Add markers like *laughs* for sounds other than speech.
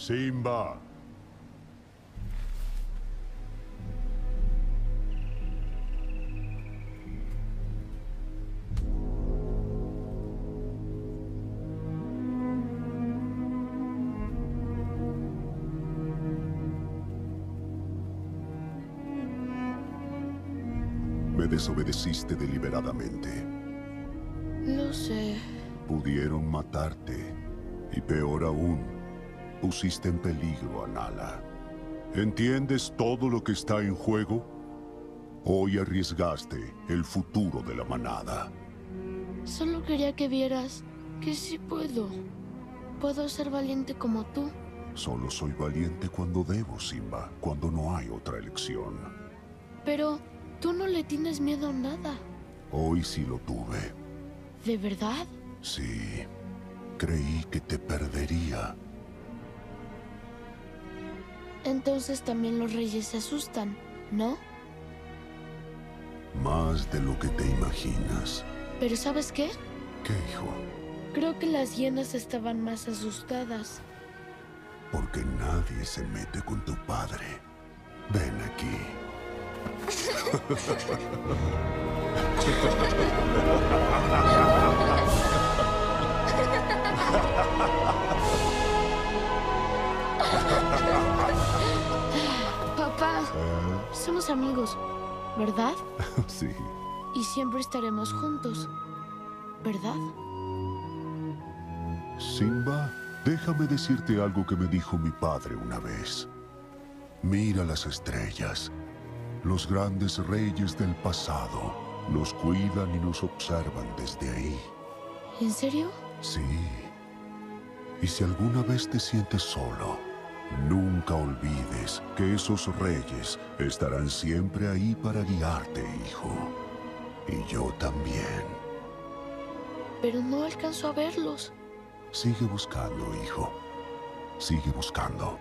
Simba. Me desobedeciste deliberadamente. Lo sé. Pudieron matarte. Y peor aún, pusiste en peligro a Nala. ¿Entiendes todo lo que está en juego? Hoy arriesgaste el futuro de la manada. Solo quería que vieras que sí puedo. Puedo ser valiente como tú. Solo soy valiente cuando debo, Simba, cuando no hay otra elección. Pero tú no le tienes miedo a nada. Hoy sí lo tuve. ¿De verdad? Sí. Creí que te perdería. Entonces también los reyes se asustan, ¿no? Más de lo que te imaginas. Pero ¿sabes qué? ¿Qué, hijo? Creo que las hienas estaban más asustadas. Porque nadie se mete con tu padre. Ven aquí. *laughs* somos amigos, ¿verdad? *laughs* Sí. Y siempre estaremos juntos, ¿verdad? Simba, déjame decirte algo que me dijo mi padre una vez. Mira las estrellas. Los grandes reyes del pasado nos cuidan y nos observan desde ahí. ¿En serio? Sí. Y si alguna vez te sientes solo, nunca olvides que esos reyes estarán siempre ahí para guiarte, hijo. Y yo también. Pero no alcanzo a verlos. Sigue buscando, hijo. Sigue buscando.